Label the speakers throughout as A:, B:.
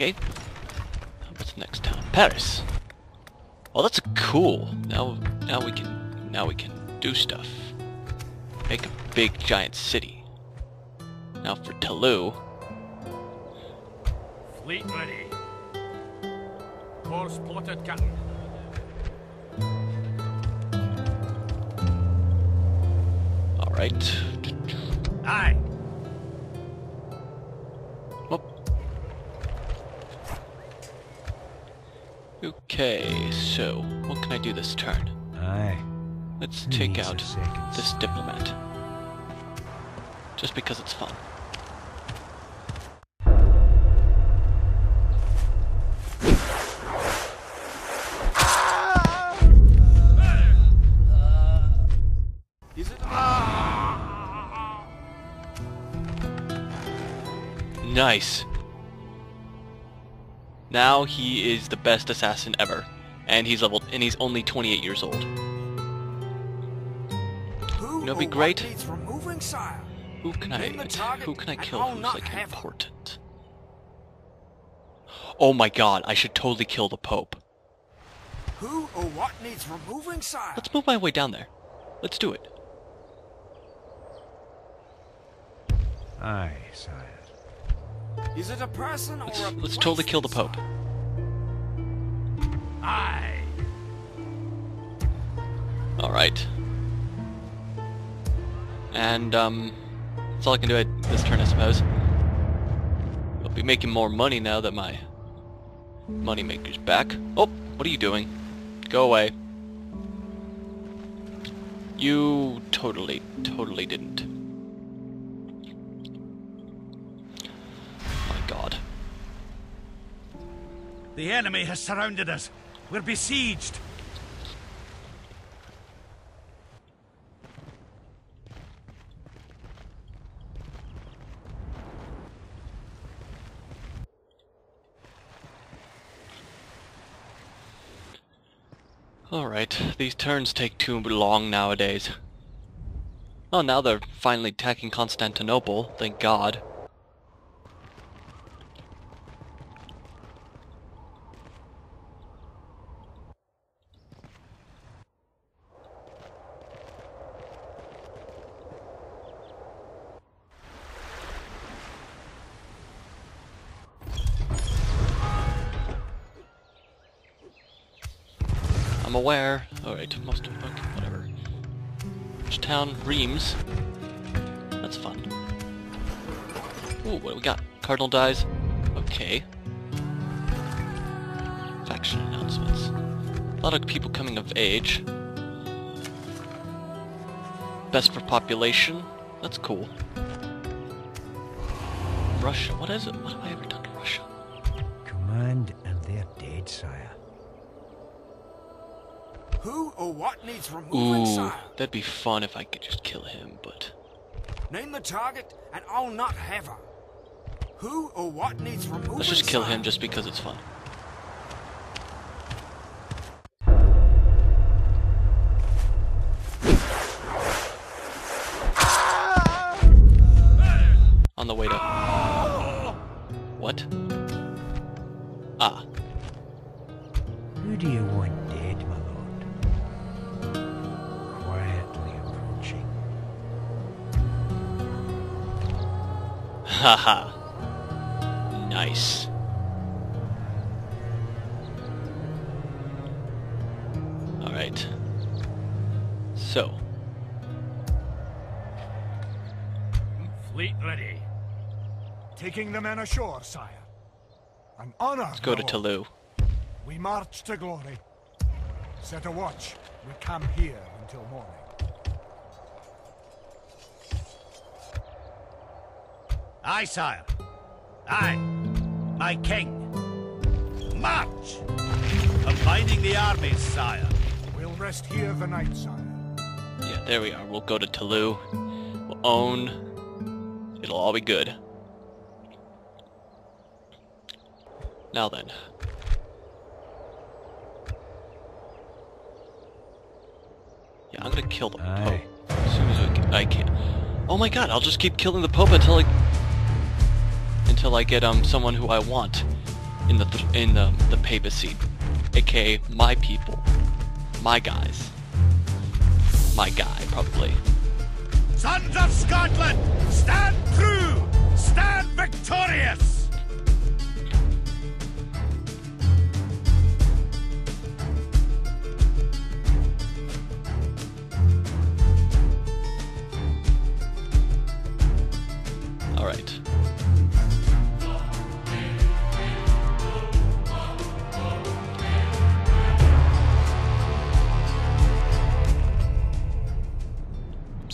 A: Okay. What's the next town? Paris. Oh, that's cool. Now, now we can, now we can do stuff. Make a big giant city. Now for Toulouse.
B: Fleet ready. Course plotted, Captain.
A: All right.
B: Aye.
A: Okay, so what can I do this turn?
C: Aye.
A: Let's take out this diplomat. Just because it's fun. Nice. Now he is the best assassin ever, and he's leveled, and he's only 28 years old.
D: Who
A: That'd be great.
D: removing, sire?
A: Who can I,
D: Name the target
A: who can I kill who's like
D: have her.
A: important? Oh my god, I should totally kill the Pope.
D: Who or what needs removing, sire?
A: Let's move my way down there. Let's do it.
C: Aye, sire.
D: Is it a person or
A: Let's,
D: a
A: let's totally kill the Pope.
B: Aye.
A: Alright. And, um, that's all I can do at this turn, I suppose. I'll be making more money now that my moneymaker's back. Oh, what are you doing? Go away. You totally, totally didn't.
B: The enemy has surrounded us. We're besieged.
A: Alright, these turns take too long nowadays. Oh, now they're finally attacking Constantinople, thank god. I'm aware. Alright, most of okay, whatever. Which town? Reims. That's fun. Ooh, what do we got? Cardinal dies. Okay. Faction announcements. A lot of people coming of age. Best for population. That's cool. Russia. What is it? What have I
D: what needs removing,
A: Ooh,
D: sire?
A: that'd be fun if I could just kill him, but...
D: Name the target, and I'll not have her. Who or what needs removing,
A: Let's just kill
D: sire?
A: him just because it's fun.
B: Fleet ready.
E: Taking the men ashore, sire. An honor.
A: let's go to
E: my lord.
A: Toulouse.
E: We march to glory. Set a watch. We camp here until morning.
B: Aye, sire. Aye. My king. March! Combining the armies, sire.
E: We'll rest here the night, sire.
A: Yeah, there we are. We'll go to Toulouse. We'll own. It'll all be good. Now then. Yeah, I'm gonna kill the
C: Aye.
A: Pope as soon as I can. I can. Oh my god, I'll just keep killing the Pope until I until I get um someone who I want. in the th in the the papacy, aka my people, my guys, my guy probably.
B: Sons of Scotland, stand true! Stand victorious!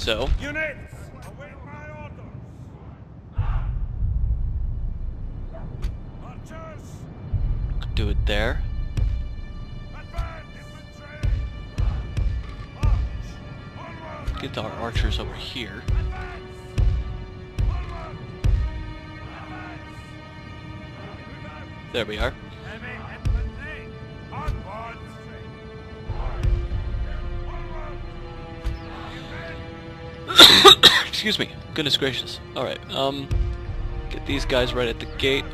A: So,
B: Units, await my orders. Archers,
A: do it there. Get our archers over here. There we are. Excuse me. Goodness gracious. Alright, um... Get these guys right at the gate.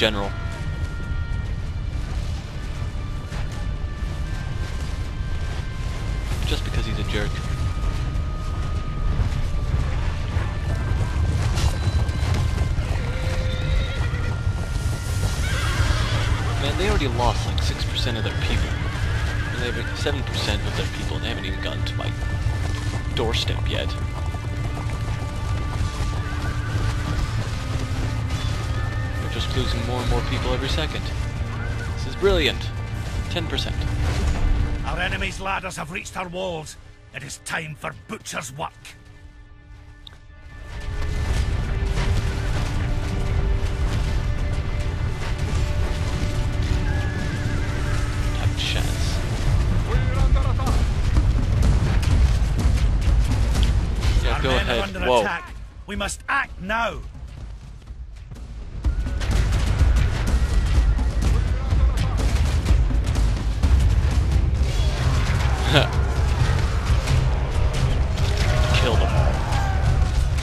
A: General. Just because he's a jerk. Man, they already lost like 6% of their people. And they have 7% of their people, and they haven't even gotten to my doorstep yet. Just losing more and more people every second. This is brilliant. 10%.
B: Our enemy's ladders have reached our walls. It is time for butcher's work.
A: Yeah, go ahead.
B: under
A: Whoa.
B: attack. We must act now.
A: Kill them.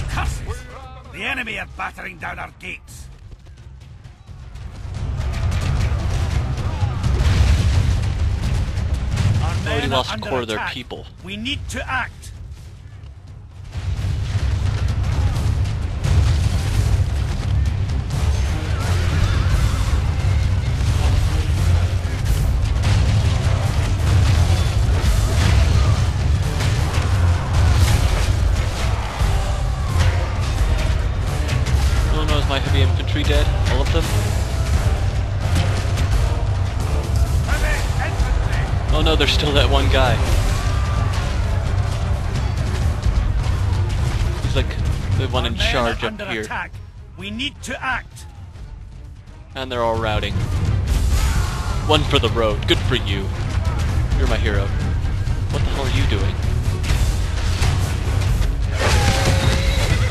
B: Curses! The enemy are battering down our gates. Our
A: Already lost a quarter of their people.
B: We need to act.
A: Charge up
B: under
A: here.
B: attack. We need to act.
A: And they're all routing. One for the road. Good for you. You're my hero. What the hell are you doing?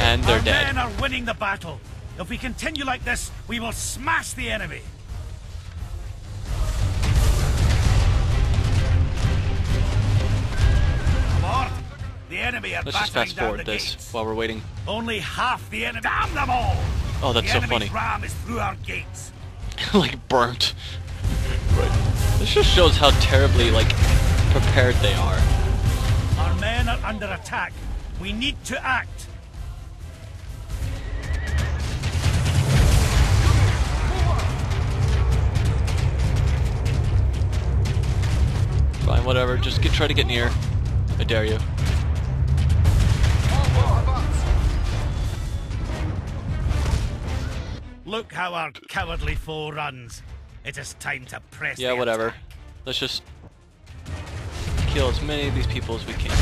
A: And they're
B: Our
A: dead.
B: men are winning the battle. If we continue like this, we will smash the enemy. The enemy are
A: Let's just fast forward this
B: gates.
A: while we're waiting.
B: Only half the enemy. Damn them all!
A: Oh, that's
B: the
A: so funny.
B: ram is through our gates.
A: like burnt. Right. This just shows how terribly like prepared they are.
B: Our men are under attack. We need to act.
A: Fine, whatever. Just get try to get near. I dare you.
B: coward, cowardly foe runs, it is time to press.
A: Yeah, whatever. Let's just kill as many of these people as we can.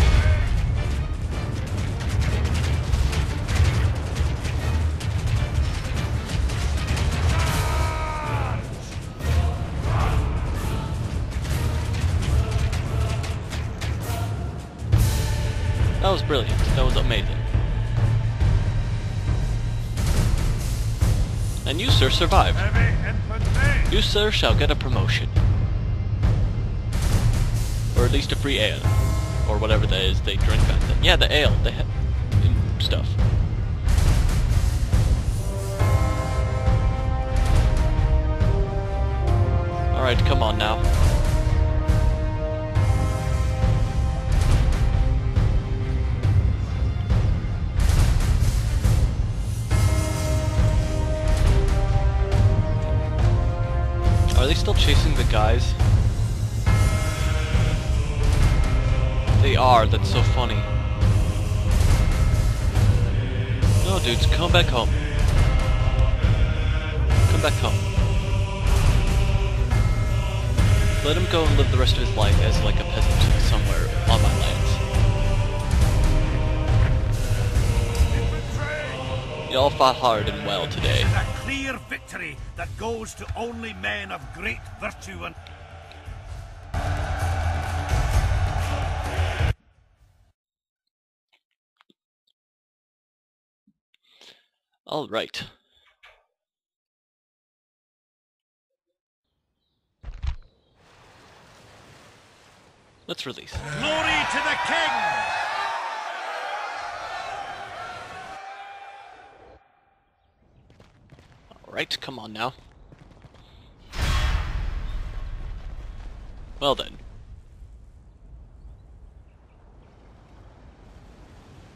A: That was brilliant. That was amazing. And you, sir, survived. You, sir, shall get a promotion. Or at least a free ale. Or whatever that is they drink back then. Yeah, the ale. The he- stuff. Alright, come on now. Are they still chasing the guys? They are, that's so funny. No, dudes, come back home. Come back home. Let him go and live the rest of his life as like a peasant somewhere on my Y'all fought hard and well today.
B: A clear victory that goes to only men of great virtue and
A: Alright. Let's release.
B: glory to the king!
A: Alright, come on now. Well then.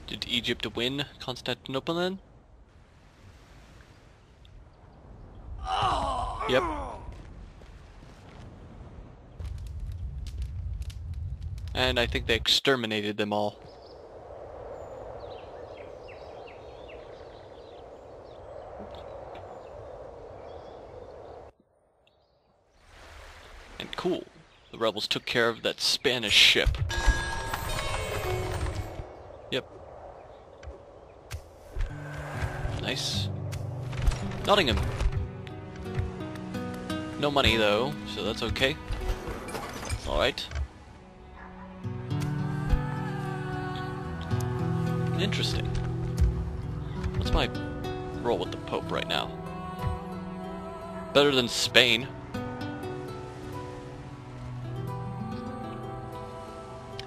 A: Did Egypt win Constantinople then? Yep. And I think they exterminated them all. And cool, the rebels took care of that Spanish ship. Yep. Nice. Nottingham. No money though, so that's okay. Alright. Interesting. What's my role with the Pope right now? Better than Spain.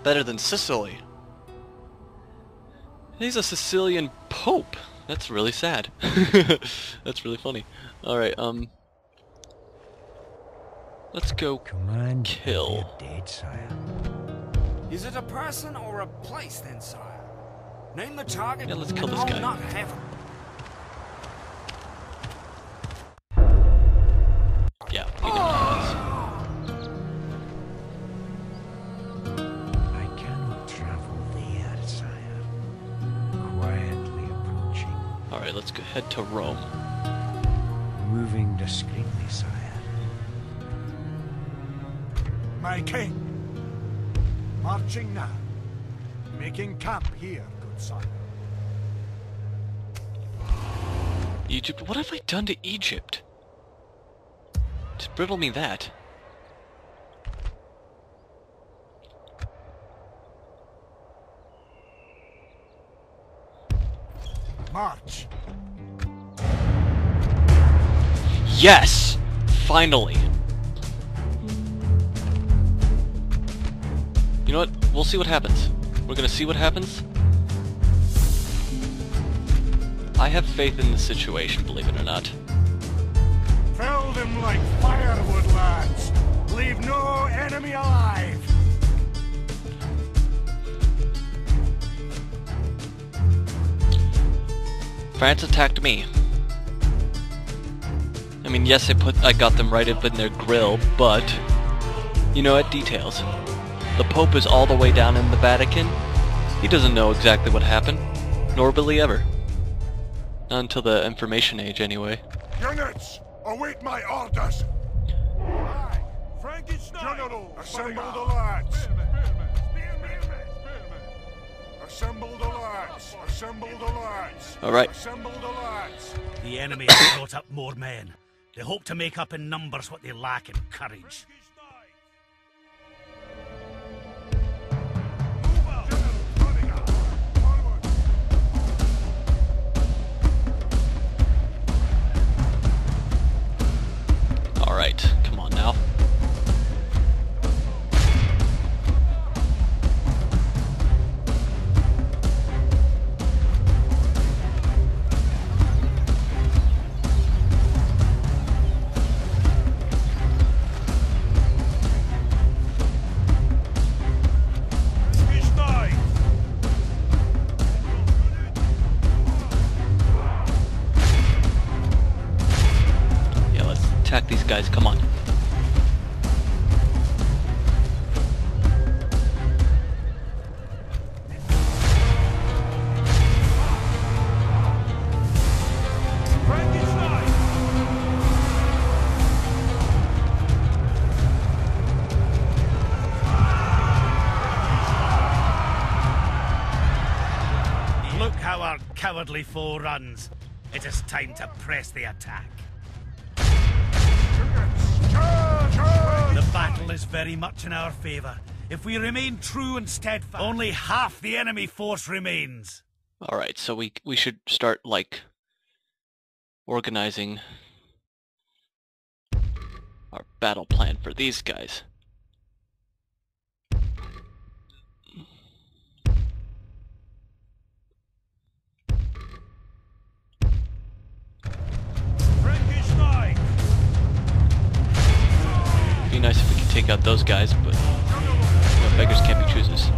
A: Better than Sicily. He's a Sicilian Pope. That's really sad. That's really funny. Alright, um... Let's go
C: Command
A: Kill.
C: they're dead, sire.
D: Is it a person or a place then, sire? Name the target,
A: Yeah, let's kill
D: and
A: this
D: I'll
A: guy. To Rome.
C: Moving discreetly, sire.
E: My king. Marching now. Making camp here, good son.
A: Egypt? What have I done to Egypt? To riddle me that.
E: March.
A: Yes! Finally! You know what? We'll see what happens. We're gonna see what happens. I have faith in the situation, believe it or not.
E: Fell them like firewood, lads. Leave no enemy alive.
A: France attacked me. I mean, yes, I put I got them right up in their grill, but you know what? Details. The Pope is all the way down in the Vatican. He doesn't know exactly what happened, nor will he ever. Not until the information age, anyway.
E: Units, await my orders.
B: Aye, Frankenstein!
E: General, assemble the lads. Assemble the lads. Assemble the lads.
A: All right.
E: Assemble the lads.
B: The enemy has brought up more men. They hope to make up in numbers what they lack in courage. Cowardly foe runs. It is time to press the attack. The battle is very much in our favour. If we remain true and steadfast, only half the enemy force remains.
A: All right, so we we should start like organizing our battle plan for these guys. Out those guys, but know, beggars can't be choosers.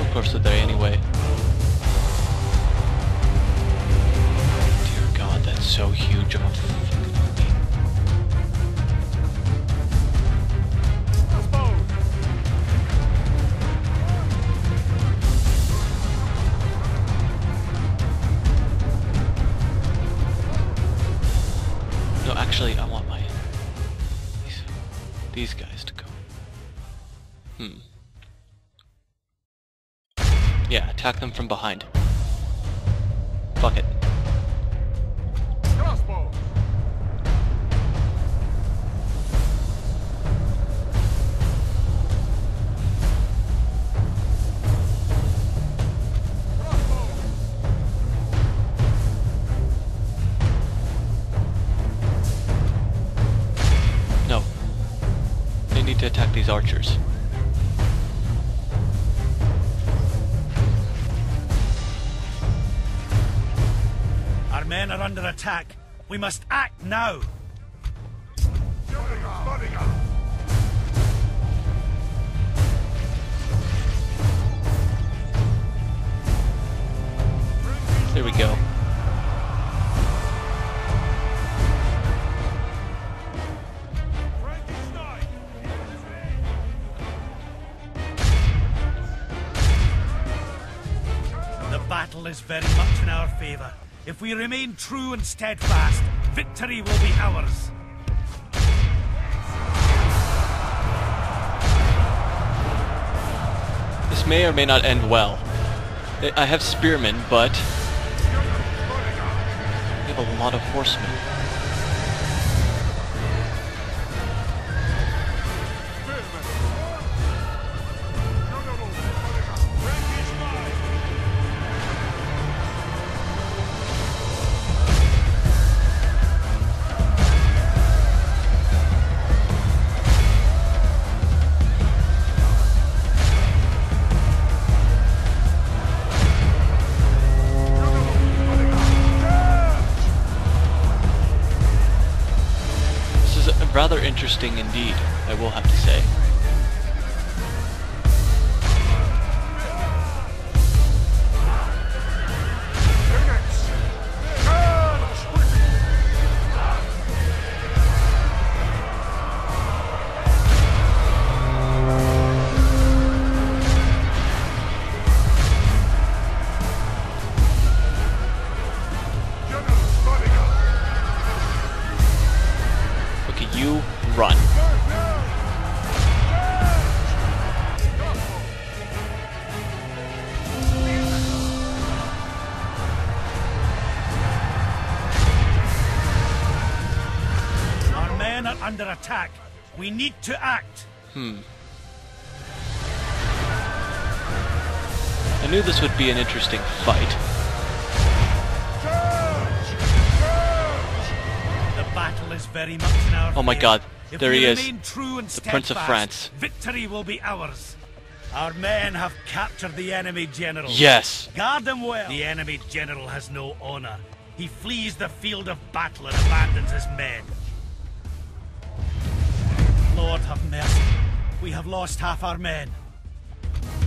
A: Of course they're attack them from behind. Fuck it. No. They need to attack these archers.
B: Men are under attack. We must act now.
A: There we go.
B: The battle is very much in our favour. If we remain true and steadfast, victory will be ours.
A: This may or may not end well. I- have spearmen, but we have a lot of horsemen. Rather interesting indeed, I will have to say.
B: Under attack. We need to act. Hmm.
A: I knew this would be an interesting fight.
B: The battle is very much in our
A: Oh my. God,
B: If
A: there he is.
B: remain True and
A: The Prince of France.
B: Victory will be ours. Our men have captured the enemy general.
A: Yes!
B: Guard them well. The enemy general has no honor. He flees the field of battle and abandons his men. Lord have mercy. We have lost half our men.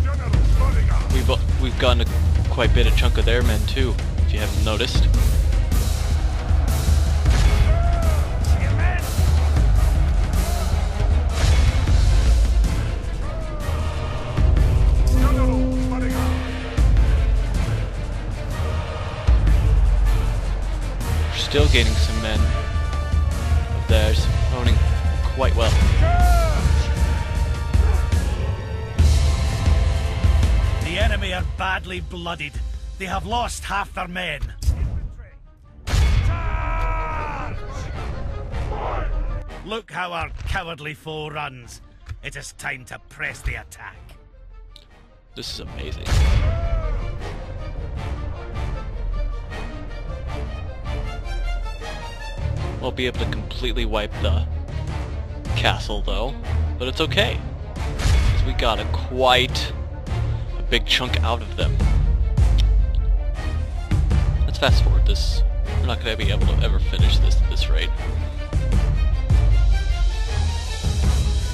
E: General Sturdinger!
A: We've uh, we've gotten a quite bit of chunk of their men too, if you haven't noticed. Still gaining some men of theirs, owning quite well.
B: The enemy are badly blooded. They have lost half their men. Look how our cowardly foe runs. It is time to press the attack.
A: This is amazing. We'll be able to completely wipe the castle though, but it's okay. Because we got a quite a big chunk out of them. Let's fast forward this. We're not going to be able to ever finish this at this raid.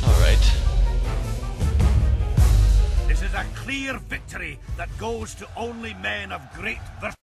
A: Alright.
B: This is a clear victory that goes to only men of great virtue.